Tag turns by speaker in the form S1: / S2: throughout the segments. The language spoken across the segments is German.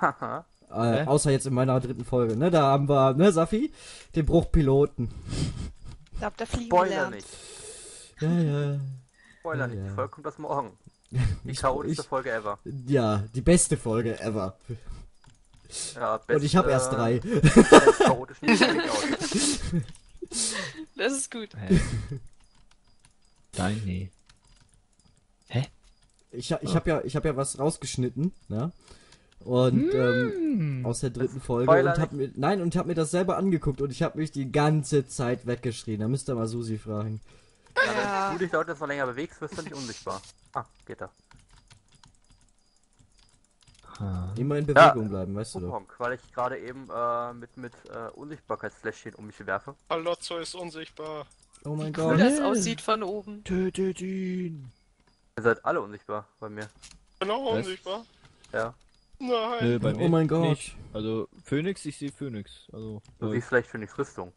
S1: Haha.
S2: Äh,
S3: Hä?
S2: außer jetzt in meiner dritten Folge, ne? Da haben wir, ne, Safi? Den Bruchpiloten.
S4: Ich hab da fliegen
S1: Spoiler
S4: gelernt.
S1: nicht.
S2: Ja, ja.
S1: Spoiler
S2: Ja,
S1: nicht. Die
S2: ja.
S1: Folge kommt das morgen. Die
S2: Ich-
S1: chaotischste
S2: ich-
S1: Folge ever.
S2: Ja, die beste Folge ever.
S1: Ja,
S2: Und ich habe
S1: beste,
S2: erst drei.
S1: best chaotischen Take out.
S4: Das ist gut.
S3: Hä? Nein, nee.
S2: Ich, ha- ich habe ja, ich habe ja was rausgeschnitten, ne? Und ähm, aus der dritten Folge
S1: Spoiler
S2: und hab mir, nein, und hab mir das selber angeguckt und ich habe mich die ganze Zeit weggeschrien. Da müsst ihr mal Susi fragen.
S1: Ja, wenn
S4: Ja.
S1: du dich dort jetzt noch länger bewegst, wirst du nicht unsichtbar. Ah, geht da.
S2: Immer in Bewegung bleiben, weißt du doch.
S1: Honk, weil ich gerade eben äh, mit, mit äh, Unsichtbarkeitsfläschchen um mich werfe.
S5: Palazzo ist unsichtbar.
S2: Oh mein
S4: Wie
S2: Gott.
S4: das aussieht von oben.
S3: Tötet ihn.
S1: Ihr seid alle unsichtbar bei mir.
S5: Genau, unsichtbar.
S1: Ja.
S5: Nein.
S3: Nö, bei
S2: Oh mein Gott.
S3: Nicht. Also Phoenix, ich sehe Phoenix. Also
S1: Du
S3: äh,
S1: siehst vielleicht Phoenix Rüstung.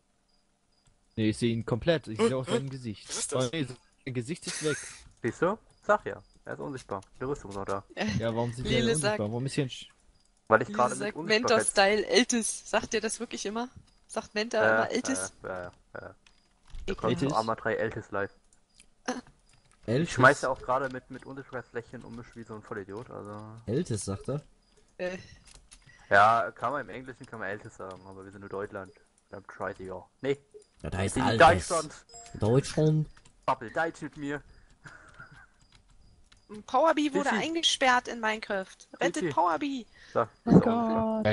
S3: nee, ich sehe ihn komplett. Ich sehe auch sein Gesicht.
S5: Was ist das?
S3: Oh, nee, sein Gesicht ist weg.
S1: Siehst du? Sag ja. Er ist unsichtbar. Die Rüstung ist noch da.
S3: Ja, warum sieht
S4: Lele
S3: er
S4: sagt-
S3: unsichtbar? Warum ist hier ein Sch
S1: Weil ich gerade mit
S4: sagt
S1: Unsichtbarkeits...
S4: Mentor-Style Eltis. Sagt ihr das wirklich immer? Sagt Mentor
S1: Äh,
S4: immer Eltis?
S1: Äh, äh, äh.
S4: Ekelhaft.
S1: Kommt zu
S3: Eltis?
S1: Arma 3 Eltis live.
S2: Eltis,
S1: Ich schmeiß ja auch gerade mit, mit Unsichtbarkeitsfläschchen um mich wie so ein Vollidiot. Also.
S2: Eltis, sagt er.
S1: Ja, kann man im Englischen kann man älter sagen, aber wir sind nur Deutschland. Dann haben Tried ja. Nee.
S2: Ja, da
S1: heißt
S2: wir.
S1: Deutschland.
S2: Deutschland.
S1: Bubble Deutsch mit mir.
S4: Powerbee wurde eingesperrt in Minecraft. Rettet Powerbee.
S1: So,
S2: oh Gott.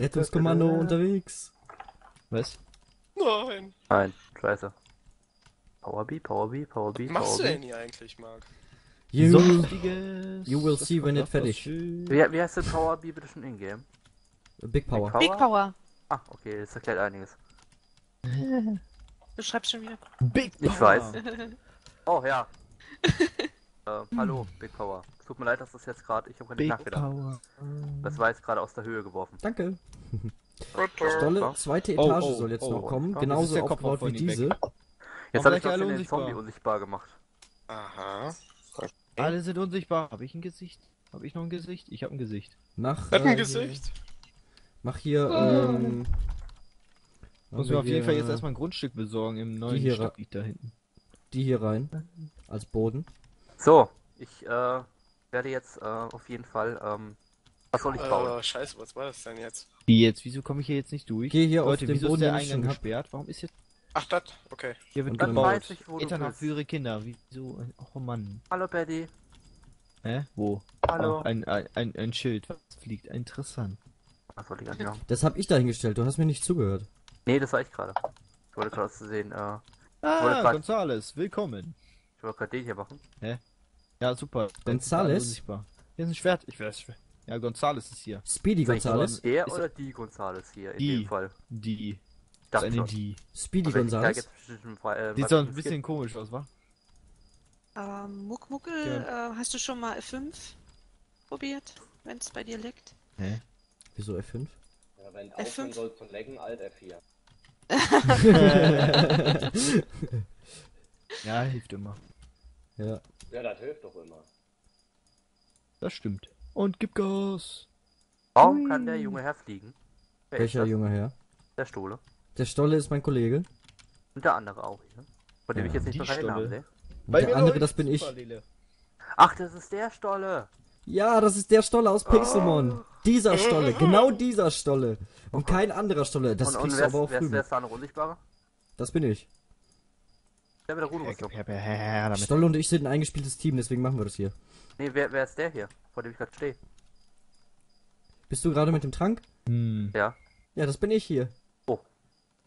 S2: Rettungskommando unterwegs.
S3: Was?
S5: Nein.
S1: Nein, scheiße. Powerbee, Powerbee, Powerbee,
S5: Was machst du denn hier eigentlich, Marc?
S2: You,
S3: Sonstiges.
S2: you will see when it fertig.
S1: Wie, wie heißt denn Powerbee bitte schon in-game?
S2: Big Power.
S1: Power?
S4: Big Power.
S1: Ah, okay, das erklärt einiges.
S4: Du schreibst schon wieder.
S3: Big
S1: Ich
S3: Power.
S1: weiß. Oh ja. äh, hallo, Big Power. Es tut mir leid, dass das jetzt gerade, ich habe gar nicht
S3: Big
S1: nachgedacht.
S3: Power.
S1: Das war jetzt gerade aus der Höhe geworfen.
S2: Danke. Stolle, zweite
S3: Oh,
S2: Etage
S3: oh,
S2: soll jetzt
S3: oh,
S2: noch kommen. Genauso aufgebaut wie diese.
S1: Jetzt habe ich
S3: alle
S1: trotzdem den
S3: unsichtbar?
S1: Zombie unsichtbar gemacht.
S5: Aha.
S3: Alle sind unsichtbar. Habe ich ein Gesicht? Habe ich noch ein Gesicht? Ich habe ein Gesicht.
S2: Mach,
S5: Hat
S2: äh,
S5: ein Gesicht.
S2: mach hier, ähm...
S3: Muss mir auf jeden Fall jetzt erstmal ein Grundstück besorgen im neuen
S2: hier
S3: Stadtgebiet da hinten.
S2: Die hier rein. Als Boden.
S1: So, ich äh, werde jetzt äh, auf jeden Fall, ähm, was soll ich bauen?
S5: Äh, scheiße, was war das denn jetzt?
S3: Wie jetzt? Wieso komme ich hier jetzt nicht durch?
S2: Geh hier
S3: Leute,
S2: auf den
S3: wieso
S2: Boden,
S3: ist der Eingang gesperrt? Warum ist jetzt...
S5: Ach, das? Okay.
S3: Hier wird
S1: dann
S3: gebaut.
S1: weiß ich, wo bist.
S3: für ihre Kinder. Wieso? Oh Mann.
S1: Hallo Betty.
S3: Hä? Wo?
S1: Hallo.
S3: Oh, ein, ein, ein, ein Schild. Was fliegt? Interessant.
S1: Was wollte ich eigentlich machen?
S2: Das hab ich dahingestellt, du hast mir nicht zugehört.
S1: Nee, das war ich gerade. Ich wollte gerade zu sehen, äh,
S3: Ah,
S1: grad-
S3: Gonzales, willkommen.
S1: ich wollte gerade den hier machen.
S3: Ja, super.
S2: Gonzales?
S3: Hier ist ein Schwert. Ich weiß. Ja, Gonzales ist hier.
S2: Speedy Gonzales.
S1: Der
S3: Ist-
S1: oder die Gonzales hier in
S3: Die.
S1: dem Fall?
S3: Die. Ist eine
S1: schon.
S3: Die.
S2: Speedy Gonzales.
S1: äh,
S3: Sieht so ein bisschen komisch aus, wa?
S4: Aber Muckmuckel, äh, hast du schon mal F5 probiert, wenn es bei dir liegt?
S3: Hä?
S2: Wieso F5?
S6: Ja, wenn
S4: F5.
S6: aufhören soll zu lecken, Alt F4.
S3: Ja, hilft immer.
S2: Ja.
S6: Ja, das hilft doch immer.
S3: Das stimmt. Und gib Gas.
S1: Warum kann der junge Herr fliegen? Wer
S2: Welcher junge Herr?
S1: Der Stohle.
S2: Der Stolle ist mein Kollege.
S1: Und der andere auch hier. Von dem
S2: Ja,
S1: ich jetzt nicht
S3: Stolle.
S1: sehe.
S2: Und der andere, das bin ich.
S1: Ach, das ist der Stolle.
S2: Ja, das ist der Stolle aus Pixelmon. Dieser Stolle, genau dieser Stolle. Und kein anderer Stolle. Das
S1: und und
S2: kriegst du
S1: wer,
S2: aber auch
S1: ist- wer, ist- noch unsichtbarer?
S2: Das bin ich.
S1: Der mit der
S3: damit.
S2: Stolle und ich sind ein eingespieltes Team, deswegen machen wir das hier.
S1: Nee, wer, wer ist der hier? Vor dem ich gerade stehe.
S2: Bist du gerade mit dem Trank?
S3: Hm.
S1: Ja.
S2: Ja, das bin ich hier.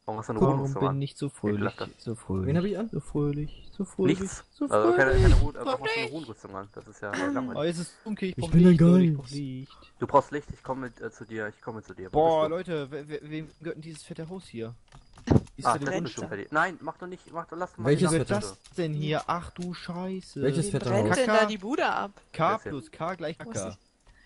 S1: Warum hast du eine
S3: Warum
S1: Runenrüstung
S3: bin ich so fröhlich? So fröhlich.
S2: Wen habe ich an?
S3: So fröhlich. So fröhlich.
S1: Nichts.
S3: So
S1: Also keine,
S3: fröhlich.
S1: keine äh, warum hast du eine Runenrüstung an? Das ist ja
S3: Oh,
S1: langweilig.
S3: es ist dunkel. Ich,
S2: Ich
S3: brauch
S2: bin ein
S3: Licht, ich
S2: Geist.
S3: brauch Licht.
S1: Du brauchst Licht, ich komme mit, äh, zu dir, ich komme zu dir.
S3: Boah, Leute, we we wem gehört denn dieses fette Haus hier? Ist
S1: Ah,
S3: da
S1: das
S4: Fenster.
S1: Paddy. Nein, mach doch nicht, mach doch, lass mal.
S2: Welches
S3: ist das denn hier? Ach du Scheiße.
S2: Welches fette Haus?
S4: denn da die Bude ab?
S3: K
S1: ist
S3: plus K gleich
S4: ist
S3: K.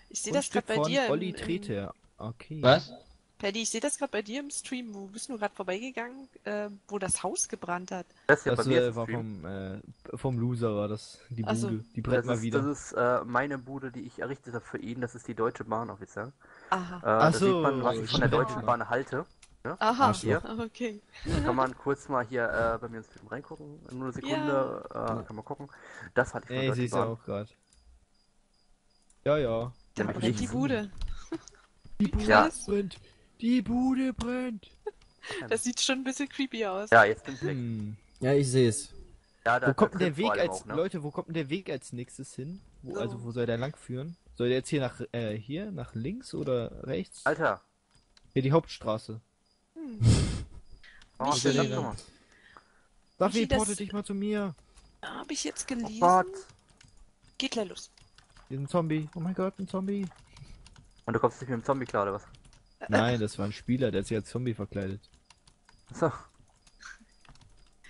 S4: Ich sehe das gerade bei dir.
S3: Olli Treter. Okay.
S7: Was?
S4: Paddy, ich sehe das gerade bei dir im Stream. Wo bist du gerade vorbeigegangen, äh, wo das Haus gebrannt hat?
S1: Das ist ja
S3: Das
S1: bei mir
S3: äh, war vom, äh, vom Loser war das, die
S4: Ach so.
S3: Bude. Die brennt
S1: Das
S3: mal
S1: ist,
S3: wieder.
S1: das ist äh, meine Bude, die ich errichtet habe für ihn. Das ist die Deutsche Bahn offiziell.
S4: Aha.
S1: Äh, da
S3: so,
S1: sieht man, was ich von der. Deutschen Bahn halte.
S4: Aha,
S2: Arschloch.
S4: okay.
S1: Da kann man kurz mal hier äh, bei mir ins Film reingucken. Nur eine Sekunde äh, kann man gucken. Das hatte ich von der
S3: Ey, du
S1: Bahn.
S3: auch gerade. Ja, ja.
S4: Da
S1: Nämlich
S4: brennt die. Bude.
S3: Die Bude
S1: Ja.
S3: brennt. Die Bude brennt.
S4: Das sieht schon ein bisschen creepy aus.
S1: Ja, jetzt bin ich weg.
S3: Hm.
S2: Ja, ich sehe es.
S1: Ja, da,
S3: Wo kommt denn der Weg als
S1: auch, ne?
S3: Leute, wo kommt denn der Weg als nächstes hin? Wo,
S4: So.
S3: Also wo soll der lang führen? Soll der jetzt hier nach äh, hier nach links oder rechts?
S1: Alter,
S3: Hier die Hauptstraße.
S4: Hm.
S1: oh,
S4: Michi.
S1: sag doch mal.
S3: Safi, porte dich mal zu mir.
S4: Habe ich jetzt
S1: Oh
S4: gelesen?
S1: Gott.
S4: Geht gleich los.
S3: Hier ist ein Zombie. Oh mein Gott, ein Zombie.
S1: Und du kommst nicht mit dem Zombie klar, oder was?
S3: Nein, das war ein Spieler, der hat sich als Zombie verkleidet.
S1: So.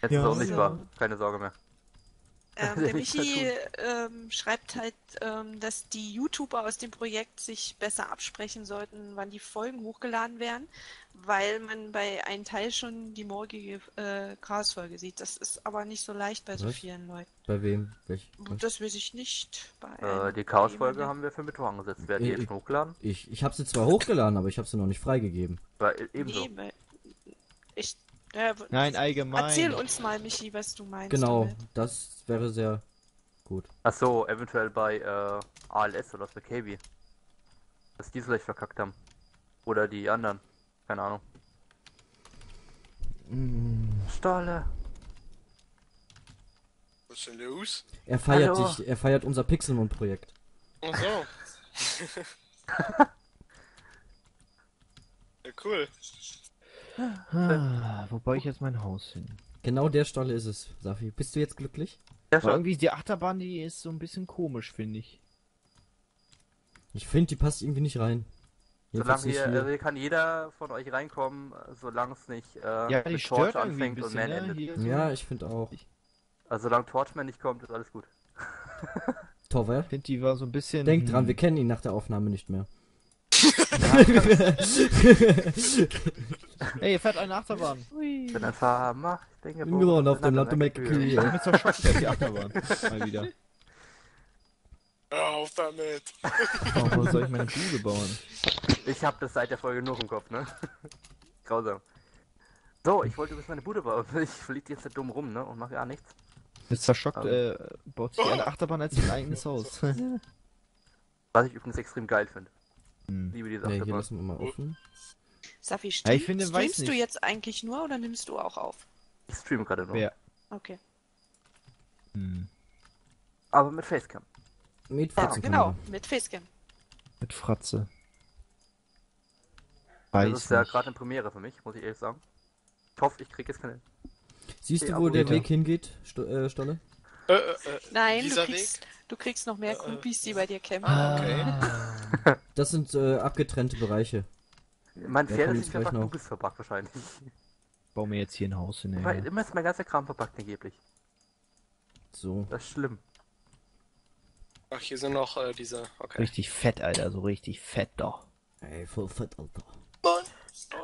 S1: Jetzt
S3: Ja,
S1: ist er unsichtbar.
S4: so.
S1: Keine Sorge mehr.
S4: Ähm,
S1: Der
S4: Michi ähm, schreibt halt, ähm, dass die YouTuber aus dem Projekt sich besser absprechen sollten, wann die Folgen hochgeladen werden, weil man bei einem Teil schon die morgige äh, Chaos-Folge sieht. Das ist aber nicht so leicht bei so
S2: Was?
S4: vielen Leuten.
S2: Bei wem? Welch?
S4: Das weiß ich nicht. Bei
S1: Äh, die
S4: bei
S1: Chaos-Folge haben wir für Mittwoch angesetzt. Werden die
S2: Äh,
S1: jetzt schon hochgeladen?
S2: Ich, ich habe sie zwar hochgeladen, aber ich habe sie noch nicht freigegeben.
S1: War e- ebenso.
S4: Nee, weil ich, ja, w-
S3: Nein, allgemein.
S4: Erzähl uns mal, Michi, was du meinst.
S2: Genau,
S4: damit.
S2: das wäre sehr gut.
S1: Ach so, eventuell bei äh, ALS oder bei KB. Dass die es vielleicht verkackt haben. Oder die anderen. Keine Ahnung.
S2: Mm,
S1: Stolle.
S5: Was ist denn los?
S2: Er feiert
S1: Hallo.
S2: dich, er feiert unser Pixelmund-Projekt.
S5: Ach so. ja, cool.
S3: Ah, wo baue ich jetzt mein Haus hin?
S2: Genau der Stolle ist es, Safi. Bist du jetzt glücklich?
S1: Ja, schon.
S3: irgendwie die Achterbahn, die ist so ein bisschen komisch, finde ich.
S2: Ich finde, die passt irgendwie nicht rein. Jedenfalls
S1: Solange
S2: nicht
S1: hier,
S2: hier.
S1: also hier kann jeder von euch reinkommen, solange es nicht äh,
S3: Ja, die
S1: mit
S3: stört
S1: Torch
S3: irgendwie ein
S1: anfängt und
S3: bisschen,
S1: Man
S3: ne?
S1: endet.
S3: Hier so.
S2: Ja, ich finde auch.
S1: Also solange Torchman nicht kommt, ist alles gut.
S2: Torwart?
S3: Ich finde, die war so ein bisschen...
S2: Denk dran,
S3: hm,
S2: wir kennen ihn nach der Aufnahme nicht mehr.
S3: Ey, ihr fährt eine Achterbahn.
S1: Ich bin ein Farmer, ich bin geboren,
S2: Geboren auf dem Land der
S1: Kühe.
S3: Ich bin zerschockt, der die Achterbahn. Mal wieder.
S5: Hör auf damit.
S3: Oh, wo soll ich meine Bude bauen?
S1: Ich hab das seit der Folge nur im Kopf, ne? Grausam. So, ich wollte bis meine Bude bauen. Ich flieg jetzt da dumm rum, ne? Und mach ja nichts.
S3: Ist zerschockt,
S1: Aber-
S3: äh, baut sich eine Achterbahn als sein eigenes Haus.
S1: Was ich übrigens extrem geil finde.
S3: Hm.
S1: Liebe diese
S2: Ne, hier lassen wir mal offen.
S4: Safi,
S3: Ja,
S4: stream,
S3: ich finde, weiß
S4: streamst du jetzt eigentlich nur oder nimmst du auch auf?
S1: Ich streame gerade nur.
S3: Wer?
S4: Okay.
S3: Hm.
S1: Aber mit Facecam.
S2: Mit
S4: Ja,
S2: Fratzenkamera.
S4: genau, mit Facecam.
S3: Mit Fratze.
S1: Das
S3: Weiß
S1: ist ja
S3: nicht.
S1: gerade eine Premiere für mich, muss ich ehrlich sagen. Ich hoffe, ich krieg jetzt keine.
S2: Siehst du,
S1: Ja,
S2: wo der. Weg hingeht, äh, Stolle?
S5: Äh, äh, äh,
S4: Nein, du kriegst,
S5: Weg?
S4: du kriegst noch mehr
S5: Äh,
S4: Groupies, die bei dir campen.
S5: Ah, okay.
S2: Das sind äh, abgetrennte Bereiche.
S1: Mein
S2: Der
S1: Pferd ist
S2: jetzt
S1: einfach
S2: gleich noch.
S1: Lugis verpackt wahrscheinlich.
S3: Baue mir jetzt hier ein Haus hin.
S1: Weil
S3: ey.
S1: immer ist mein ganzer Kram verpackt angeblich.
S2: So.
S1: Das ist schlimm.
S5: Ach, hier sind noch äh, diese. Okay.
S3: Richtig fett, Alter. So richtig fett doch.
S2: Ey, voll fett, Alter.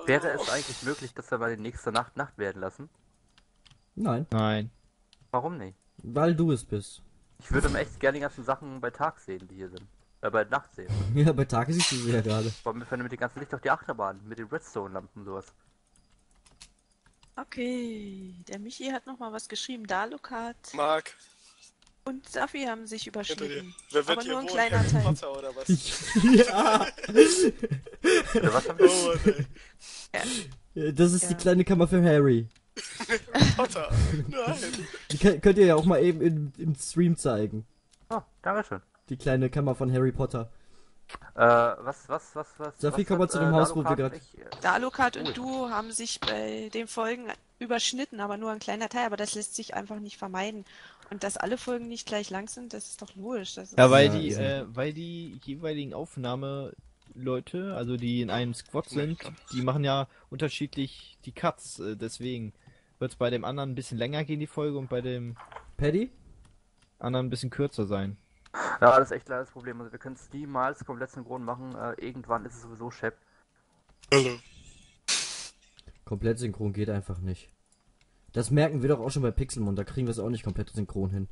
S1: Wäre es eigentlich möglich, dass wir mal die nächste Nacht Nacht werden lassen?
S2: Nein,
S3: Nein.
S1: Warum nicht?
S2: Weil du es bist.
S1: Ich würde mir echt gerne die ganzen Sachen bei Tag sehen, die hier sind. Äh, bei Nacht sehen.
S2: Ja, bei Tage siehst du sie ja gerade.
S1: Vor allem mit den ganzen Licht auf die Achterbahn, mit den Redstone-Lampen und sowas.
S4: Okay, der Michi hat noch mal was geschrieben. Dalukat
S5: Marc,
S4: und Safi haben sich überschnitten.
S5: Wer wird
S4: Aber nur ein
S5: wohnen?
S4: kleiner
S5: Harry
S4: Teil.
S5: Potter oder was?
S2: ja!
S1: Oder was haben wir?
S5: Oh, ey.
S2: Das ist die
S4: Ja.
S2: kleine Kammer für Harry.
S5: Potter. Nein.
S2: Die kann, könnt ihr ja auch mal eben im, im Stream zeigen.
S1: Oh, Dankeschön.
S2: Die kleine Kammer von Harry Potter.
S1: Äh, was, was, was, was?
S2: Sophie, komm mal zu dem
S1: äh,
S2: Haus, wo wir
S1: Dalukat
S2: grad-
S1: nicht, äh,
S4: und du haben sich bei den Folgen überschnitten, aber nur ein kleiner Teil. Aber das lässt sich einfach nicht vermeiden. Und dass alle Folgen nicht gleich lang sind, das ist doch logisch. Das ist
S3: Ja, weil
S2: Ja,
S3: die, äh, weil die jeweiligen Aufnahmeleute, also die in einem Squad sind, die machen ja unterschiedlich die Cuts. Äh, deswegen wird es bei dem anderen ein bisschen länger gehen, die Folge, und bei dem
S2: Paddy?
S3: anderen ein bisschen kürzer sein.
S1: Ja, das ist echt leider das Problem. Also wir können es niemals komplett synchron machen. Äh, irgendwann ist es sowieso Shep.
S5: Hallo.
S2: Komplett synchron geht einfach nicht. Das merken wir doch auch schon bei Pixelmon, da kriegen wir es auch nicht komplett synchron hin.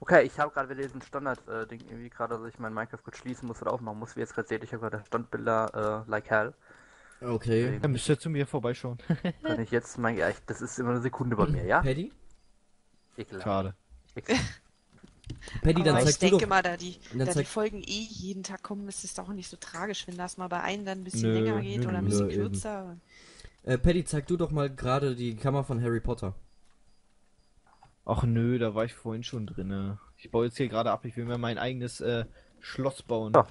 S1: Okay, ich habe gerade wieder diesen Standard-Ding irgendwie gerade, dass ich mein Minecraft kurz schließen muss oder aufmachen muss, wie ihr jetzt gerade seht. Ich habe gerade Standbilder äh, like hell.
S2: Okay.
S3: Dann müsst ihr zu mir vorbeischauen.
S1: Kann ich jetzt mein, ja, ich, das ist immer eine Sekunde bei mir, ja?
S2: Paddy?
S1: Ekelhaft.
S3: Schade.
S1: Ekelhaft.
S2: Paddy, dann
S4: Aber ich
S2: zeig du
S4: denke
S2: doch.
S4: mal, da die, da die Folgen eh jeden Tag kommen, ist es doch auch nicht so tragisch, wenn das mal bei einem dann ein bisschen
S3: Nö,
S4: länger geht
S3: nö,
S4: oder ein
S2: nö,
S4: bisschen
S2: eben.
S4: kürzer.
S2: Äh, Paddy, zeig du doch mal gerade die Kammer von Harry Potter.
S3: Ach nö, da war ich vorhin schon drinne. Ich baue jetzt hier gerade ab, ich will mir mein eigenes äh, Schloss bauen.
S1: Ja.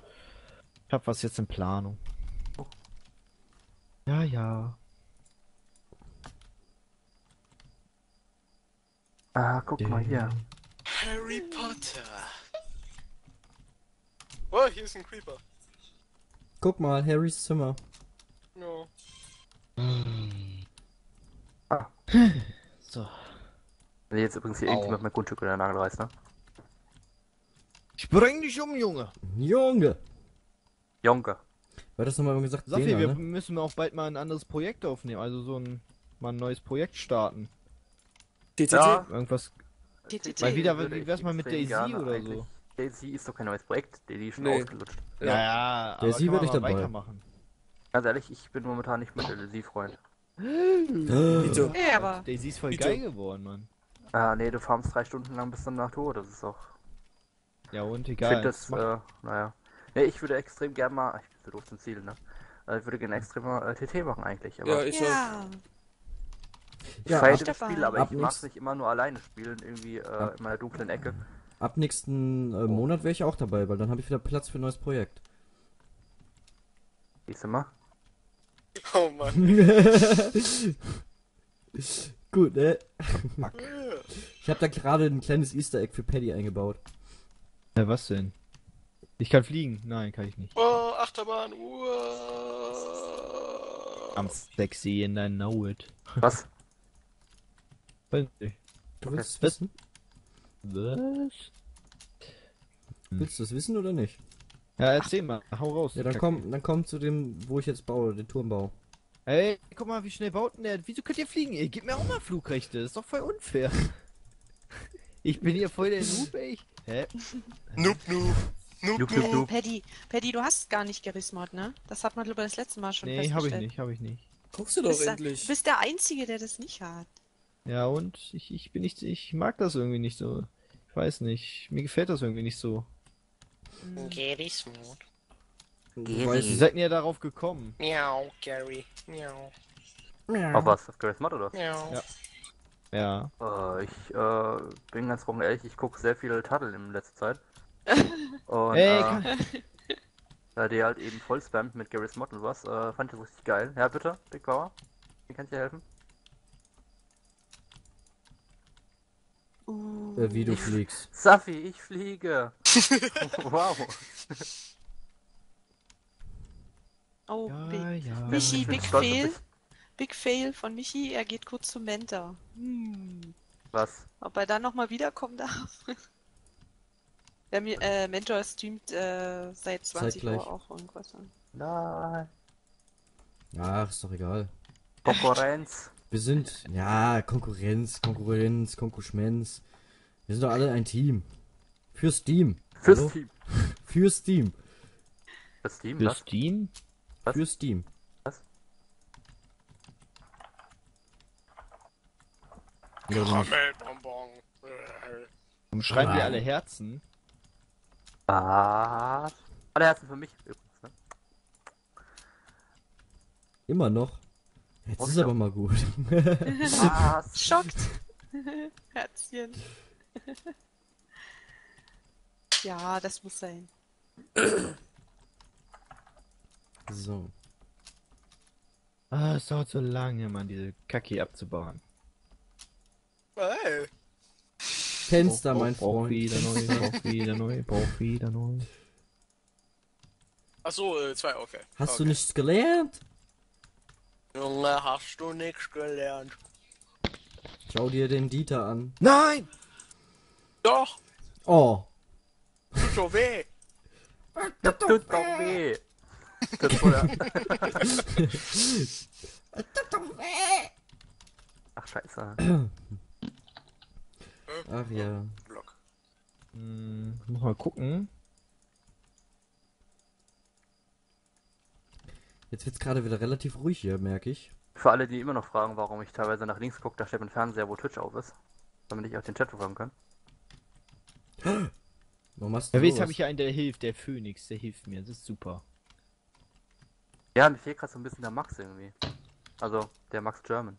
S3: Ich hab was jetzt in Planung. Ja, ja.
S1: Ah, guck mal hier.
S5: Harry Potter. Oh, hier ist ein Creeper.
S2: Guck mal, Harrys Zimmer.
S5: No.
S3: So.
S1: Wenn jetzt übrigens hier
S6: Au.
S1: irgendjemand mein Grundstück oder Nagel reißt, ne?
S3: Ich bring dich um, Junge.
S2: Junge!
S1: Jonke.
S2: War das nochmal gesagt?
S3: Safi,
S2: Dena,
S3: wir
S2: ne?
S3: müssen auch bald mal ein anderes Projekt aufnehmen, also so ein mal ein neues Projekt starten.
S5: TTT.
S1: Ja,
S3: Irgendwas.
S4: TTT.
S3: Mal wieder,
S1: würde
S3: wie
S1: ich
S3: wär's mal mit Daisy oder so?
S1: Daisy ist doch kein neues Projekt, Daisy ist schon
S5: Nee.
S1: ausgelutscht.
S3: Ja, ja, aber
S2: Daisy
S3: kann
S2: würd
S3: man
S2: ich dabei.
S3: weitermachen.
S1: Ganz ehrlich, ich bin momentan nicht mehr der Daisy-Freund.
S5: Wieso?
S4: Ja, aber
S3: Daisy ist voll
S5: Bitte.
S3: geil geworden, Mann.
S1: Ah, nee, du farmst drei Stunden lang bis dann nach tot, das ist auch...
S3: Ja und
S1: Ich
S3: egal.
S1: finde das, äh, naja. Nee, ich würde extrem gerne mal... Ich bin so doof zum Ziel, ne? Äh, Ich würde gerne extrem mal äh, TT machen eigentlich, aber...
S5: Ja, ich auch.
S4: ja.
S1: Ich
S2: Ja,
S1: feiere das. Spiel, aber
S2: Ab
S1: ich mag es nicht immer nur alleine spielen, irgendwie äh, in meiner dunklen Ecke.
S2: Ab nächsten äh, Monat wäre ich auch dabei, weil dann habe ich wieder Platz für ein neues Projekt.
S1: Siehst du mal?
S5: Oh Mann.
S2: Gut, ne? Ich habe da gerade ein kleines Easter Egg für Paddy eingebaut.
S3: Ja, was denn? Ich kann fliegen. Nein, kann ich nicht.
S5: Oh, Achterbahn. Uah.
S3: I'm sexy and I know it.
S1: Was?
S3: Weiß nicht.
S2: Du
S1: Okay.
S2: willst es wissen?
S3: Was?
S2: Willst du es wissen oder nicht?
S3: Ja, erzähl mal. Hau raus.
S2: Ja, dann komm, dann komm zu dem, wo ich jetzt baue, den Turmbau.
S3: Ey, guck mal, wie schnell baut denn der? Wieso könnt ihr fliegen? Ihr gebt mir auch mal Flugrechte. Das ist doch voll unfair. Ich bin hier voll der Noob, ey. Hä?
S5: Noob, noob. Noob,
S1: Noob, noob,
S5: noob.
S4: Paddy, Paddy, du hast gar nicht Gerismod, ne? Das hat man, glaube ich, das letzte Mal schon
S3: Nee, hab ich nicht, hab ich nicht.
S5: Guckst du doch
S4: bist, der,
S5: endlich.
S4: du bist der Einzige, der das nicht hat.
S3: Ja, und ich, ich bin nicht, ich mag das irgendwie nicht so. Ich weiß nicht. Mir gefällt das irgendwie nicht so.
S5: Gary Smooth.
S3: Wie seid ihr darauf gekommen?
S5: Miau, Gary. Miau.
S1: Auf was? Auf Gareth Mod oder?
S5: Miau.
S3: Ja. Ja.
S1: Äh, ich äh, bin ganz offen ehrlich, ich gucke sehr viel Tuttle in letzter Zeit. Und
S3: Ey,
S1: äh,
S3: kann,
S1: da die halt eben voll spammt mit Garry's Mod und was, äh, fand ich das richtig geil. Ja, bitte, Big Power. Wie kann ich dir helfen?
S4: Uh,
S2: äh, wie du fliegst.
S1: Safi, ich fliege. wow.
S4: oh,
S3: ja,
S4: Big,
S3: ja.
S4: Michi, Big Fail. Big Fail von Michi, er geht kurz zum Mentor. Hm.
S1: Was?
S4: Ob er dann nochmal wiederkommen darf? Der äh, Mentor streamt äh, seit 20
S2: Zeitgleich.
S4: Uhr auch irgendwas. an.
S1: Nein.
S2: Ach, ist doch egal.
S1: Konkurrenz.
S2: Wir sind, ja, Konkurrenz, Konkurrenz, Konkurrenz. Wir sind doch alle ein Team. Für Steam.
S1: Fürs
S2: Hallo?
S1: Team.
S2: Für Steam.
S1: Fürs Team,
S3: Für
S1: was?
S3: Steam?
S1: Was?
S2: Für Steam.
S1: Was?
S2: Ja?
S5: Karamellbonbon.
S3: Warum schreiben
S2: Ah.
S3: alle Herzen?
S1: Was? Alle Herzen für mich übrigens, ne?
S2: Immer noch. Jetzt ist aber mal gut.
S1: Was?
S4: Schockt. Herzchen. ja, das muss sein.
S2: so.
S3: Ah, es dauert so lange, Mann, diese Kacke abzubauen.
S5: Hey.
S2: Fenster,
S3: Brauch-
S2: mein
S3: brauch
S2: Freund.
S3: wieder neu, brauch wieder neu, brauch wieder neu.
S5: Achso, äh, zwei, okay.
S2: Hast
S5: okay.
S2: du nichts gelernt?
S5: Junge, hast du nichts gelernt?
S2: Schau dir den Dieter an.
S3: Nein!
S5: Doch,
S2: Oh.
S5: tut so weh.
S1: Das tut doch weh. Das tut ja. Ach, scheiße.
S2: Ach ja.
S5: Block.
S3: Hm, muss mal gucken.
S2: Jetzt wird's gerade wieder relativ ruhig hier, merke ich.
S1: Für alle, die immer noch fragen, warum ich teilweise nach links gucke, da steht mein Fernseher, wo Twitch auf ist. Damit ich auch den Chat verfolgen kann.
S2: Warum machst du
S3: Ja, jetzt habe ich ja einen, der hilft, der Phoenix, der hilft mir, das ist super.
S1: Ja, mir fehlt gerade so ein bisschen der Max irgendwie. Also, der Max German.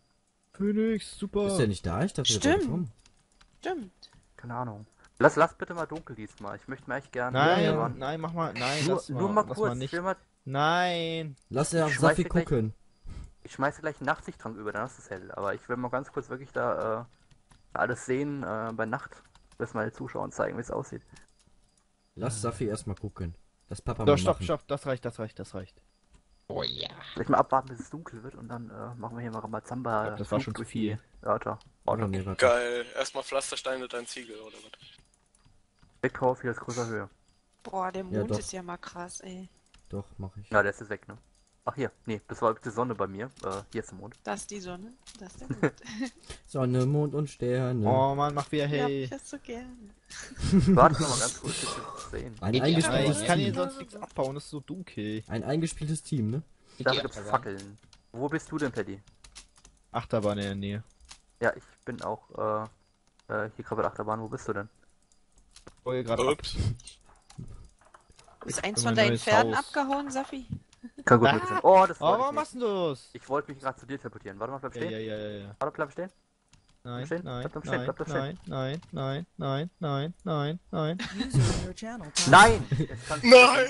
S3: Phoenix, super.
S2: Ist der nicht da? Ich dachte, der
S4: Stimmt. Stimmt.
S1: Keine Ahnung. Lass, lass bitte mal dunkel diesmal. Ich möchte mir echt gerne.
S3: Nein,
S1: Ja,
S3: nein, mach mal, nein,
S1: nur,
S3: lass mal,
S1: nur mal
S3: lass
S1: kurz.
S3: mal
S1: ich,
S3: nicht.
S1: will mal,
S3: Nein.
S2: Lass er
S1: schmeiß
S2: Safi
S1: dir gleich-
S2: gucken.
S1: ich schmeiße gleich einen Nachtsichttrank über, dann ist es hell. Aber ich will mal ganz kurz wirklich da äh, alles sehen äh, bei Nacht. Bis mal den Zuschauern zeigen, wie es aussieht.
S2: Lass Safi erstmal gucken. Das Papa
S3: So,
S2: mal
S3: stopp,
S2: machen.
S3: stopp, das reicht, das reicht, das reicht.
S1: Vielleicht mal abwarten, bis es dunkel wird und dann äh, machen wir hier mal Ramazamba.
S3: Glaub, das war schon zu
S1: durch
S3: viel.
S1: die Wörter.
S2: Oh,
S1: Warte.
S2: nee, warte.
S5: Geil. Erstmal Pflasterstein mit deinem Ziegel oder was?
S1: Vektor auf viel größer Höhe.
S4: Boah, der
S2: Ja,
S4: Mond
S2: doch.
S4: ist ja mal krass, ey.
S2: Doch, mach ich.
S1: Ja, der ist jetzt weg, ne? Ach hier, nee, das war die Sonne bei mir. Äh, hier ist der Mond.
S4: Das ist die Sonne, das ist der Mond.
S2: Sonne, Mond und Sterne.
S3: Oh Mann, mach wieder
S4: Ja,
S3: hey.
S4: ich das so gerne.
S1: Warte mal ganz kurz, wir das sehen.
S2: Ein eingespieltes
S3: ich kann hier sonst nichts abbauen, es ist so dunkel.
S2: Ein eingespieltes Team, ne?
S1: Dafür gibt's Fackeln. Wo bist du denn, Paddy?
S3: Achterbahn in der Nähe.
S1: Ja, ich bin auch äh, äh, hier gerade Achterbahn. Wo bist du denn?
S3: Hol gerade.
S5: Ups.
S4: Ist eins
S3: in
S4: von deinen Pferden
S3: Haus.
S4: abgehauen, Safi?
S1: Kann gut
S3: Ah.
S1: möglich sein. Oh, das
S3: Oh,
S1: wollte
S3: warum
S1: ich
S3: machst
S1: nicht.
S3: du das?
S1: Ich wollte mich gerade zu dir teleportieren. Warte mal, bleib stehen.
S3: ja, ja, ja, ja.
S1: Warte, bleib stehen.
S3: Nein,
S1: stehen,
S3: nein,
S1: bleib doch stehen,
S3: nein,
S1: bleib doch stehen.
S3: nein, nein, nein, nein, nein, nein, nein.
S7: User in your channel. timed
S1: Nein! Jetzt kannst du-
S5: Nein!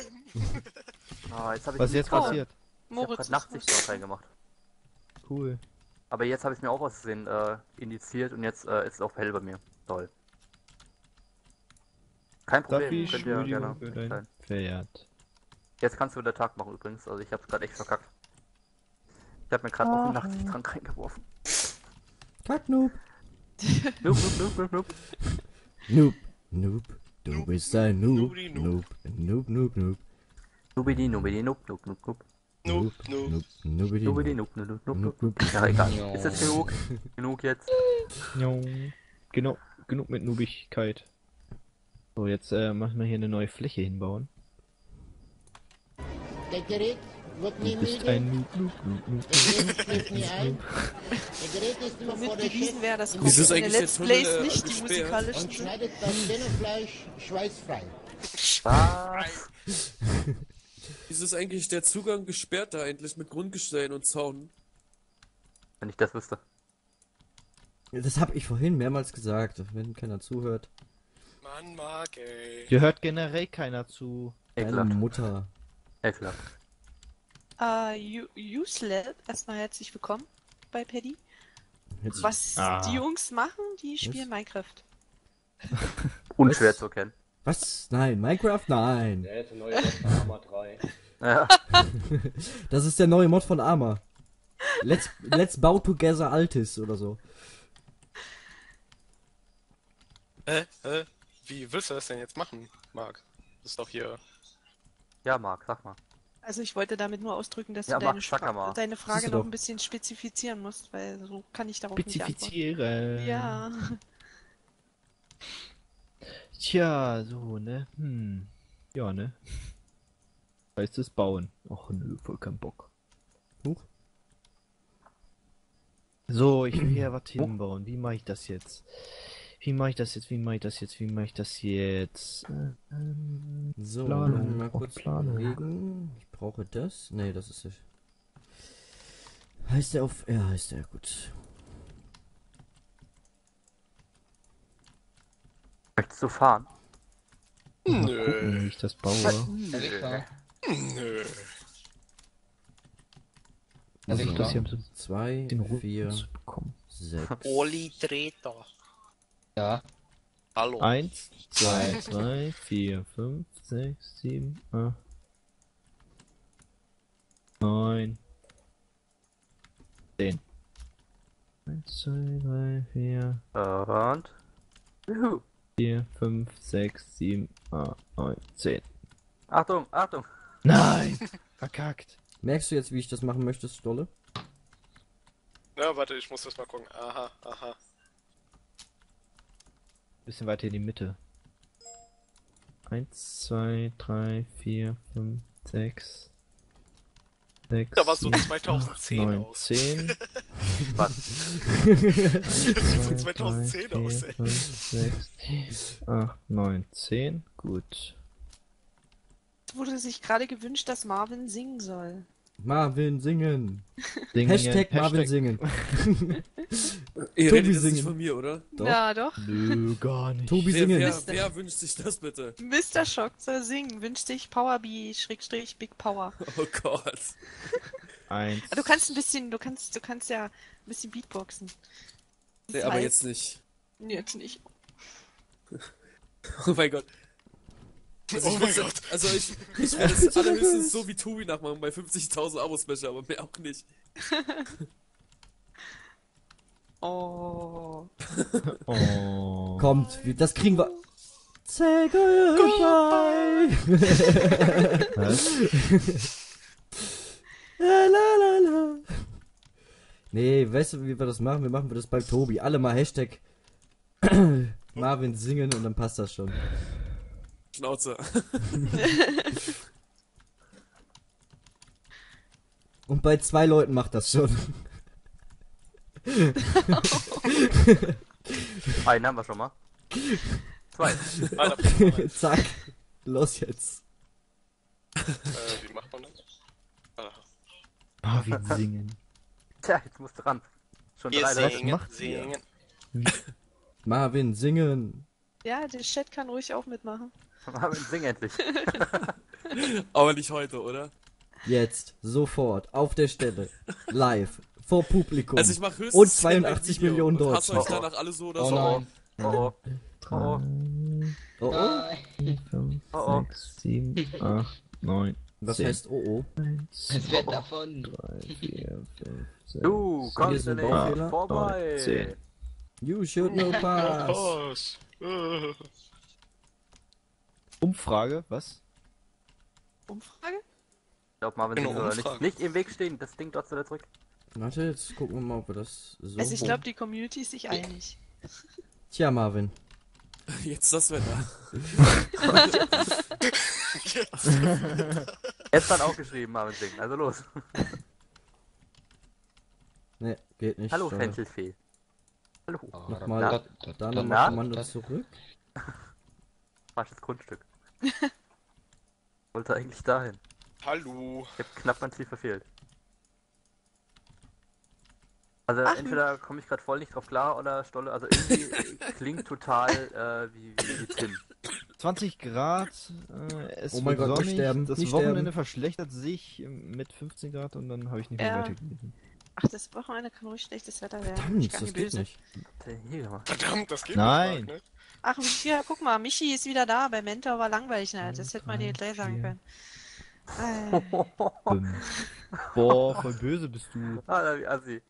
S1: Ah, jetzt habe ich
S3: Was ist jetzt
S1: gerade-
S3: passiert?
S1: Ich habe
S4: Moritz
S1: gerade
S4: ist
S1: Nachtsicht
S4: raus.
S1: drauf reingemacht.
S3: Cool.
S1: Aber jetzt habe ich es mir auch aus Versehen äh, indiziert und jetzt äh, ist es auch hell bei mir. Toll. Kein Problem,
S3: Safi,
S1: könnt ihr gerne
S3: Entschuldigung für dein
S1: sein.
S3: Pferd.
S1: Jetzt kannst du wieder Tag machen übrigens, also ich hab's gerade echt verkackt. Ich habe mir gerade auch einen Nachtsichttrank reingeworfen.
S2: Kack, Noob.
S1: Nope, nope, nope, nope, nope.
S2: Noob. Noob. Du bist ein Noob.
S5: Noobidi
S2: Noob. Noob, Noob, Noob.
S1: Nubidi, nope, nope, nope, nope.
S5: Noob, noob.
S2: Noob. Noobidi, Noob.
S1: nope,
S2: Noob,
S1: nope.
S2: Noob.
S1: Ja, egal. Ist jetzt genug? Genug jetzt?
S3: Genug, genug mit Noobigkeit. So, jetzt äh, machen wir hier eine neue Fläche hinbauen.
S8: Der Gerät wird nie müde.
S3: ein Noob, Noob, Noob, Noob.
S8: Der Gerät nie ein. Der Gerät ist immer vor der Chef
S4: wäre, dass
S9: Wieso ist eigentlich
S4: Let's Plays
S9: äh,
S4: nicht die musikalischen
S8: und schneidet das Dennenfleisch schweißfrei.
S9: Wieso ist eigentlich der Zugang gesperrt da endlich mit Grundgestein und Zaun?
S1: Wenn ich das wüsste.
S2: Das habe ich vorhin mehrmals gesagt, wenn keiner zuhört.
S5: Mann, Marc, ey.
S3: Hier hört generell keiner zu.
S2: Deine. Mutter.
S1: Ekelhaft.
S4: Äh, U- Uslab, erstmal herzlich willkommen bei Paddy.
S2: Jetzt,
S4: Was
S3: Ah.
S4: die Jungs machen, die spielen Minecraft.
S1: Unschwer
S2: Was?
S1: zu erkennen.
S2: Was? Nein, Minecraft? Nein.
S6: Der ist ein neuer Arma 3.
S1: Ja,
S2: Das ist der neue Mod von Arma. Let's, let's bow together Altis oder so.
S5: Hä? Hä? Wie willst du das denn jetzt machen, Marc? Das ist doch hier.
S1: Ja Marc, sag mal.
S4: Also ich wollte damit nur ausdrücken, dass
S1: Ja,
S4: du deine, Fra deine Frage noch ein bisschen spezifizieren musst, weil so kann ich darauf nicht antworten.
S3: Spezifizieren.
S4: Ja.
S3: Tja, so, ne? Hm. Ja, ne? Heißt es bauen. Och nö, voll kein Bock.
S2: Huch.
S3: So, ich will hier was hinbauen. Wie mache ich das jetzt? Wie mache ich das jetzt? Wie mache ich das jetzt? Wie mache ich das jetzt? Ähm,
S2: So,
S3: Planung,
S2: mal kurz
S3: Planung.
S2: überlegen. Ich brauche das. Nee, das ist nicht. Heißt der auf. Ja, heißt der, gut.
S1: Möchtest du fahren?
S3: mal
S5: Nö.
S3: gucken, wie ich das baue.
S1: Nö.
S5: Nö.
S3: Also ich das hier so
S2: 2,
S3: den Rücken
S2: 4,
S3: zu bekommen.
S2: 6.
S5: Oli Treter.
S8: Ja.
S5: Hallo.
S3: Eins, zwei, drei, vier, fünf, sechs, sieben, acht, neun, zehn. Eins, zwei, drei, vier,
S1: Und. Juhu.
S3: vier, fünf, sechs, sieben, acht, neun, zehn.
S1: Achtung, Achtung.
S3: Nein! Verkackt.
S2: Merkst du jetzt, wie ich das machen möchte, Stolle?
S5: Ja, warte, ich muss das mal gucken. Aha, aha.
S3: Bisschen weiter in die Mitte. 1, 2, 3, 4, 5, 6. 6.
S5: Da war so 2010
S3: 9,
S5: aus.
S3: 10.
S1: Was?
S5: so 2010 aus, ey.
S3: 5, 6, 8, 9, 10. Gut.
S4: Es wurde sich gerade gewünscht, dass Marvin singen soll.
S2: Marvin singen.
S3: Singen,
S2: Hashtag Marvin singen.
S9: Ihr
S2: Tobi
S9: redet jetzt
S2: singen.
S9: nicht von mir, oder?
S2: Doch.
S4: Ja, doch.
S3: Nö, gar nicht.
S2: Tobi
S9: Wer,
S2: singen.
S9: wer, wer wünscht sich das bitte?
S4: Mr. Shock soll singen. Wünscht sich Power B, Schrägstrich, Big Power.
S9: Oh Gott.
S3: Eins.
S4: Du kannst ein bisschen, du kannst, du kannst ja ein bisschen Beatboxen.
S9: Nee, aber jetzt nicht.
S4: Nee, jetzt nicht.
S9: Oh mein Gott. Also
S5: Oh
S9: ich
S5: mein Gott.
S9: Also ich, ich werde es allerhöchstens so wie Tobi nachmachen bei 50.000 Abo-Special, aber mehr auch nicht.
S4: Oh.
S3: Oh.
S2: Kommt, das kriegen wir. Say goodbye.
S3: Was?
S2: la, la, la, la. Nee, weißt du, wie wir das machen? Wir machen wir das bei Tobi. Alle mal Hashtag Marvin singen und dann passt das schon.
S9: Schnauze.
S2: Und bei zwei Leuten macht das schon.
S1: Einen haben wir schon mal. Zwei.
S2: Zack. Los jetzt.
S5: äh, wie macht man das? Ah,
S3: Marvin singen.
S1: Tja, jetzt musst du ran. Schon
S5: Wir
S1: drei Leute.
S5: singen,
S3: macht
S5: singen.
S2: Marvin singen.
S4: Ja, der Chat kann ruhig auch mitmachen.
S1: Marvin, sing endlich.
S9: Aber nicht heute, oder?
S2: Jetzt. Sofort. Auf der Stelle. Live. Vor Publikum.
S9: Also ich mache höchstens
S2: Und
S9: zehn
S2: 82
S9: ein Video
S2: Millionen
S9: hasse
S2: Deutsche.
S9: euch danach alle so oder
S8: Oh
S9: so.
S8: nein.
S1: Oh, oh, oh,
S2: oh, oh.
S8: Nein.
S3: 5,
S1: Oh, oh.
S3: 6, 7, 8, 9,
S2: Was
S3: 10.
S2: heißt oh oh?
S3: 1,
S8: Es wird davon.
S3: 3, 4, 5, 6,
S1: Du kommst nicht
S2: Baufehler.
S1: vorbei.
S3: neun, zehn.
S2: You should know pass.
S3: Umfrage, was?
S4: Umfrage?
S1: Ich glaube, Marvin
S5: Genau,
S1: oder nicht.
S5: Umfrage.
S1: Nicht im Weg stehen, das Ding dort wieder zurück.
S2: Warte, jetzt gucken wir mal, ob wir das so.
S4: Also ich glaube, die Community ist sich einig.
S2: Tja, Marvin.
S9: Jetzt das Wetter.
S1: Er ist dann auch geschrieben, Marvin singen. Also los.
S2: Ne, geht nicht.
S1: Hallo,
S2: schade.
S1: Fentelfee. Hallo.
S2: Nochmal,
S1: Na,
S2: da, da nochmal
S1: na?
S2: Kommando zurück.
S1: Falsches Grundstück. Wollte eigentlich dahin.
S5: Hallo.
S1: Ich habe knapp mein Ziel verfehlt. Also
S4: Ach,
S1: entweder komme ich gerade voll nicht drauf klar oder Stolle, also irgendwie klingt total äh, wie, wie, wie Tim.
S3: 20 Grad, äh, es
S2: Oh mein
S3: wird
S2: Gott, nicht
S3: sonnig,
S2: sterben,
S3: das
S2: nicht
S3: Wochenende
S2: sterben.
S3: verschlechtert sich mit 15 Grad und dann habe ich nicht mehr
S4: Ja.
S3: weitergelesen.
S4: Ach, das Wochenende kann ruhig schlechtes Wetter werden. ich
S2: Verdammt,
S4: gar
S2: das geht
S4: böse.
S2: nicht.
S5: Verdammt, das geht
S3: Nein.
S5: nicht. Marc, ne?
S4: Ach, ja, guck mal, Michi ist wieder da. Bei Mentor war langweilig. Na, das hätte man
S3: drei,
S4: dir gleich sagen
S3: vier.
S4: können. Äh.
S3: Boah, voll böse bist du.
S1: Ah, wie assi.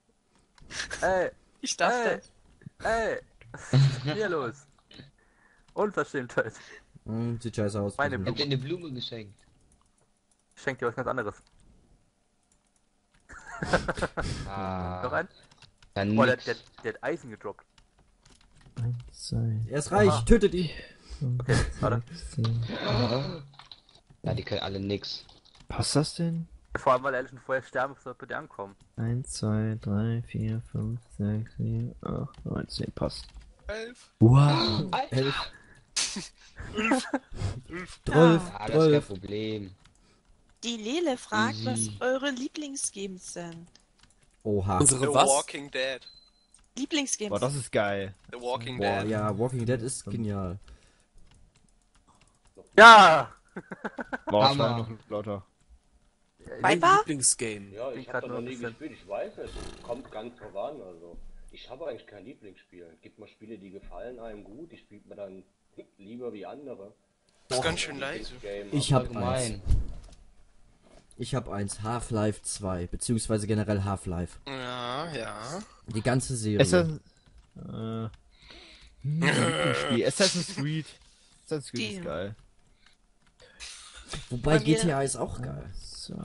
S1: Ey,
S4: ich darf
S1: ey, ey, was ist denn hier los? Unverschämtheit.
S2: Hm, sieht scheiße aus.
S1: Meine
S8: Ich hab dir eine Blume geschenkt.
S1: Ich schenk dir was ganz anderes.
S8: Ah.
S1: Noch ein?
S8: Dann
S1: Oh, der, der, der hat Eisen gedroppt.
S3: Eins, zwei,
S2: Er ist reich,
S1: Aha.
S2: tötet ihn.
S1: Okay, warte.
S8: Ja, die können alle nix.
S3: Passt das denn?
S1: Vor allem, weil er schon vorher sterben, soll bei dir ankommen.
S3: 1, 2, 3, 4, 5, 6, 7, 8, 9, 10. Passt.
S5: Elf.
S3: Wow.
S2: Elf,
S5: Elf.
S2: zwölf,
S8: Ah, das ist kein. Problem.
S4: Die Lele fragt, was eure Lieblingsgames sind.
S2: Oha.
S5: The
S9: Unsere was?
S5: Walking Dead.
S4: Lieblingsgames.
S3: Boah, das ist geil.
S5: The Walking
S2: Boah,
S5: Dead.
S2: ja, Walking Dead ist genial.
S1: Ja!
S3: Boah,
S8: Hammer.
S3: noch lauter.
S9: Mein
S4: Viper?
S9: Lieblingsgame.
S6: Ja, ich habe noch nie
S1: bisschen-
S6: gespielt, ich weiß nicht. Kommt ganz drauf an, also. Ich habe eigentlich kein Lieblingsspiel. Es gibt mal Spiele, die gefallen einem gut, die spielt man dann lieber wie andere.
S5: Das ist ganz schön leise.
S2: Ich hab eins. Ich hab eins, Half-Life 2, beziehungsweise generell Half-Life.
S5: Ja, ja.
S2: Die ganze Serie.
S3: Assassin's, äh, Lieblingsspiel. Assassin's Creed. Assassin's Creed ist geil.
S2: Wobei GTA ist auch geil.
S3: So,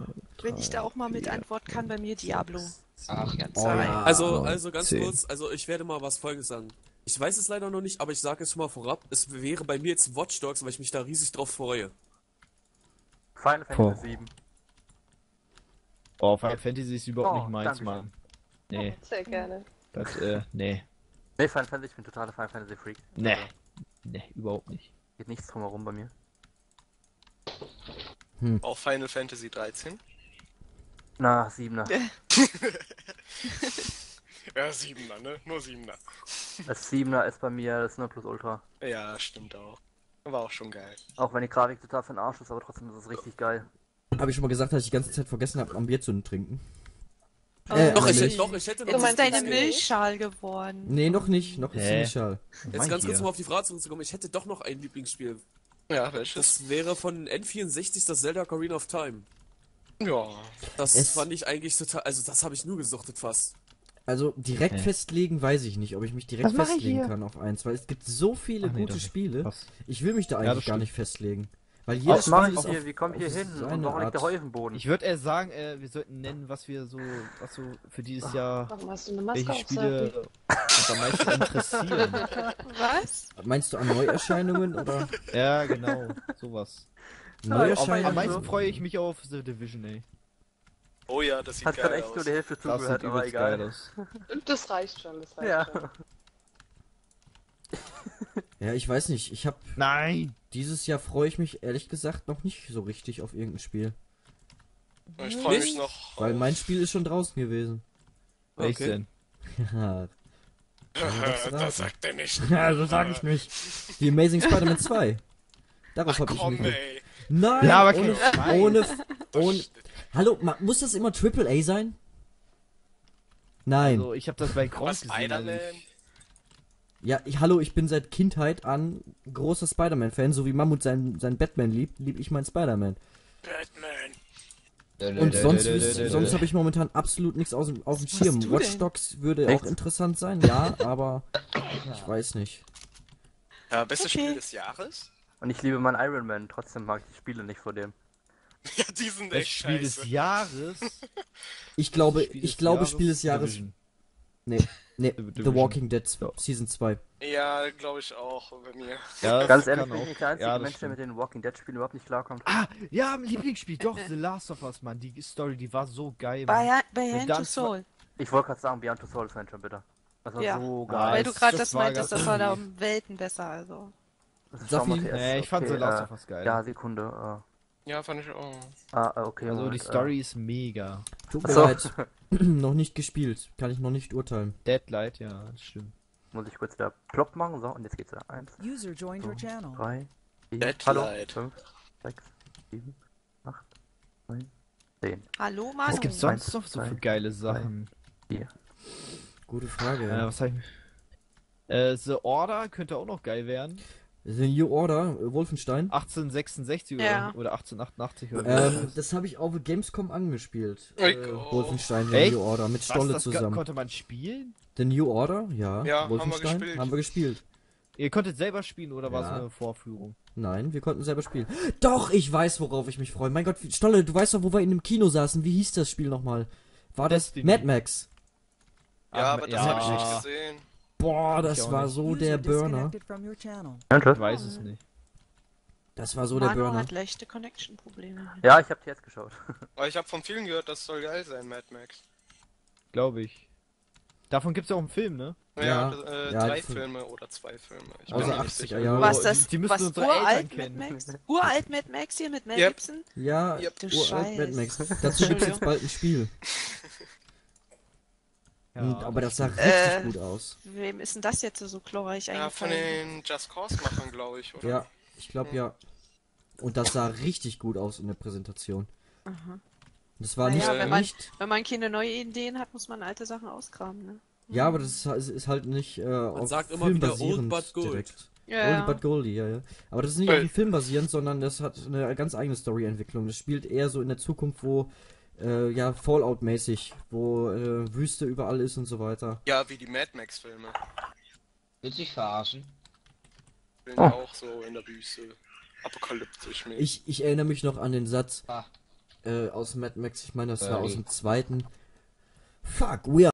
S4: Wenn ich da auch mal mit antworten kann, bei mir Diablo.
S8: Ach,
S4: Die ganze
S2: oh ja.
S9: Also, also ganz
S3: zehn.
S9: kurz, also ich werde mal was folgendes sagen. Ich weiß es leider noch nicht, aber ich sage es schon mal vorab, es wäre bei mir jetzt Watch Dogs, weil ich mich da riesig drauf freue.
S1: Final. Fantasy 7.
S3: Oh, Final Fantasy ist überhaupt
S1: Oh,
S3: nicht meins, Mann. Nee,
S7: Sehr gerne.
S3: das, äh, nee,
S1: Nee, Final Fantasy, ich bin totaler Final Fantasy Freak.
S3: nee,
S1: Also,
S3: nee, überhaupt nicht.
S1: geht nichts drumherum bei mir.
S5: Auch Final Fantasy 13.
S1: Na, 7er.
S5: Ja, 7er, ne? Nur 7er.
S1: Das 7er ist bei mir das Nonplusultra.
S5: Ja, stimmt auch. War auch schon geil.
S1: Auch wenn die Grafik total für den Arsch ist, aber trotzdem ist es richtig geil.
S2: Habe ich schon mal gesagt, dass ich die ganze Zeit vergessen habe, am Bier zu trinken?
S4: Oh,
S2: Äh,
S9: Doch, ich, hätte- doch, ich hätte
S7: Du
S9: noch
S4: ist
S7: meinst
S4: deine
S7: deine Milch?
S4: Milchschal geworden.
S2: Nee, noch nicht. Noch ist nicht schal.
S9: Jetzt ganz kurz nochmal auf die Frage zurückzukommen, ich hätte doch noch ein Lieblingsspiel.
S5: Ja, welches?
S9: Das wäre von N64 das Zelda Ocarina of Time.
S5: Ja.
S9: Das
S2: Es-
S9: fand ich eigentlich total, also das habe ich nur gesuchtet fast.
S2: Also direkt
S3: Hä?
S2: festlegen weiß ich nicht, ob ich mich direkt festlegen kann auf eins, weil es gibt so viele
S3: Ach nee,
S2: gute. Spiele. Ich will mich da
S3: Ja,
S2: eigentlich
S3: das
S2: gar
S3: stimmt.
S2: nicht festlegen. Weil
S1: Was
S2: jedes
S1: ich
S2: ist
S1: hier?
S2: auf,
S1: Wie kommt hier hin? Und warum liegt der
S2: Art.
S1: Heu auf dem Boden?
S3: Ich würde eher sagen, äh, wir sollten nennen, was wir so, was so für dieses Jahr,
S7: Warum hast du eine Maske
S3: welche Spiele uns am meisten interessieren.
S4: Was?
S2: Meinst du an Neuerscheinungen oder
S3: Ja, genau, sowas. Am
S2: Neuerscheinungen?
S3: meisten freue ich mich auf The Division, ey.
S5: Oh ja, das sieht
S1: Hat gerade
S5: geil
S1: echt
S5: aus.
S1: nur die Hälfte
S3: Das sieht
S1: zugehört, aber
S3: geil
S1: egal.
S3: aus.
S7: Das reicht schon, das reicht
S1: Ja.
S7: schon.
S2: Ja, ich weiß nicht. Ich habe
S3: Nein!
S2: Dieses Jahr freue ich mich ehrlich gesagt noch nicht so richtig auf irgendein Spiel,
S5: Ich freue mich
S9: Nicht?
S5: noch.
S2: weil mein Spiel ist schon draußen gewesen.
S3: Welches
S9: Okay.
S3: denn?
S2: Ja,
S5: das sagt er nicht.
S2: ja so sag ich nicht. Die Amazing Spider-Man 2. Darauf habe ich mich.
S5: ey.
S2: Nein,
S3: Ja, aber
S2: ohne, ohne,
S5: Das
S2: ohne. Hallo, ma, muss das immer Triple A sein? Nein.
S3: Also, ich habe das bei Gronk gesehen.
S2: Ja, ich, hallo, ich bin seit Kindheit an großer Spider-Man-Fan, so wie Mammut sein, sein Batman liebt, lieb ich meinen Spider-Man.
S5: Batman.
S2: Und sonst, sonst habe ich momentan absolut nichts aus, dem- auf dem Schirm. Watch
S4: denn?
S2: Dogs würde
S1: Echt?
S2: auch interessant sein, ja, aber ich weiß nicht.
S5: Ja, bestes
S4: Okay.
S5: Spiel des Jahres?
S1: Und ich liebe meinen Iron Man, trotzdem mag ich die Spiele nicht vor dem.
S5: Ja, die sind
S3: das
S5: echt
S3: Spiel
S5: scheiße.
S3: des Jahres.
S2: Ich glaube,
S3: Spiel
S2: ich
S3: des
S2: glaube
S3: Jahres,
S2: Spiel des Jahres.
S3: Division.
S2: Nee, nee,
S3: The
S2: The. Walking Dead. Season 2.
S5: Ja, glaube ich auch bei mir.
S3: Ja,
S1: Ganz ehrlich, bin ich nicht der einzige
S3: ja,
S1: Mensch, der mit den Walking Dead Spielen überhaupt nicht klarkommt.
S3: Ah, ja, mein Lieblingsspiel, doch, The Last of Us, Mann. Die Story, die war so geil. Mann. Dann
S4: to Soul.
S1: Ich wollte gerade sagen, Beyond Two Souls sein schon bitte. Das war
S4: Ja.
S1: so geil.
S4: Weil du gerade
S3: das
S4: das meintest, das war da um Welten besser, also.
S1: Das ist
S3: Nee, ich fand The
S1: okay,
S3: Last
S1: äh,
S3: of Us geil.
S1: Ja, Sekunde.
S5: Ja, fand ich auch.
S1: Äh, ah, äh, okay.
S3: also, die
S1: Moment,
S3: Story ist mega.
S2: Tut
S1: Äh,
S2: mir
S1: so,
S2: leid. noch nicht gespielt. Kann ich noch nicht urteilen.
S3: Deadlight, ja, das stimmt.
S1: muss ich kurz wieder plopp machen. So, und jetzt geht's wieder. Eins,
S10: User joined your channel.
S1: drei, vier,
S5: Deadlight.
S1: hallo, fünf, sechs, sieben, acht, neun, zehn.
S4: Hallo,
S3: Was
S4: Manu.
S3: gibt's sonst noch so für geile Sachen?
S2: Gute Frage.
S3: Äh, was hab ich... Äh, The Order könnte auch noch geil werden.
S2: The New Order, äh, Wolfenstein.
S3: 1866 oder,
S4: Ja.
S3: oder 1888 oder
S2: Ähm, das habe ich auf Gamescom angespielt.
S5: Ey,
S2: Äh,
S5: oh.
S2: Wolfenstein The
S3: Echt?
S2: New Order mit
S3: Was,
S2: Stolle
S3: das
S2: zusammen.
S3: konnte man spielen?
S2: The New Order, ja.
S5: Ja, haben wir
S2: Wolfenstein
S5: gespielt.
S2: haben wir gespielt.
S3: Ihr konntet selber spielen oder war es
S2: Ja.
S3: eine Vorführung?
S2: Nein, wir konnten selber spielen. Doch, ich weiß, worauf ich mich freue. Mein Gott, Stolle, du weißt doch, wo wir in dem Kino saßen. Wie hieß das Spiel nochmal? War das
S3: Destiny.
S2: Mad Max?
S5: Ja,
S3: Ach,
S5: aber das
S3: ja.
S5: habe ich nicht gesehen.
S2: Boah, das war
S3: nicht.
S2: so der Burner. Äh,
S3: Ich weiß es nicht.
S2: Das war so der
S4: Manu
S2: Burner.
S4: hat leichte Connection-Probleme.
S1: Ja, ich habe jetzt geschaut.
S5: Aber ich habe von vielen gehört, das soll geil sein, Mad Max.
S3: Glaube ich. Davon gibt's ja auch einen Film, ne?
S5: Ja,
S2: Ja,
S5: das, äh,
S2: ja,
S5: drei
S2: die-
S5: Filme oder zwei Filme. Ich
S2: Aus
S5: bin
S2: den
S5: mir nicht
S2: 80er
S5: sicher.
S2: Jahren.
S4: Was
S3: die-
S4: das?
S3: die müssen
S4: was
S3: unsere
S4: uralt
S3: Eltern.
S4: Mad Max? Uralt Mad Max hier mit Mel
S5: Yep.
S4: Gibson?
S2: Ja,
S5: Yep.
S4: Du
S2: uralt Mad
S4: Scheiß.
S2: Max. Dazu gibt's jetzt bald ein Spiel. Und, aber das sah richtig
S4: Äh,
S2: gut aus.
S4: Wem ist denn das jetzt so glorreich
S5: Ja, von den Just Cause-Machern, glaube ich, oder?
S2: Ja, ich glaube ja. Und das sah richtig gut aus in der Präsentation.
S4: Aha.
S2: Das war
S4: Naja,
S2: nicht,
S4: wenn man-
S2: nicht
S4: Wenn man keine neue Ideen hat, muss man alte Sachen ausgraben, ne?
S2: Ja, aber das ist, ist, ist halt nicht äh, auf
S9: sagt immer
S2: Film
S9: wieder
S2: basierend
S9: Old but Gold.
S2: direkt.
S4: Ja,
S2: Oldie
S4: ja.
S2: but Goldie, ja, ja. Aber das ist nicht
S5: Äh.
S2: auf dem Film basierend, sondern das hat eine ganz eigene Storyentwicklung. Das spielt eher so in der Zukunft, wo äh, ja Fallout-mäßig, wo äh, Wüste überall ist und so weiter.
S5: Ja, wie die Mad Max-Filme.
S8: Willst du dich verarschen?
S5: Bin
S1: Oh.
S5: auch so in der Wüste. Apokalyptisch mäßig.
S2: Ich, ich erinnere mich noch an den Satz
S8: Ah.
S2: äh, aus Mad Max, ich meine, das war
S8: Burning.
S2: aus dem zweiten, Fuck, we are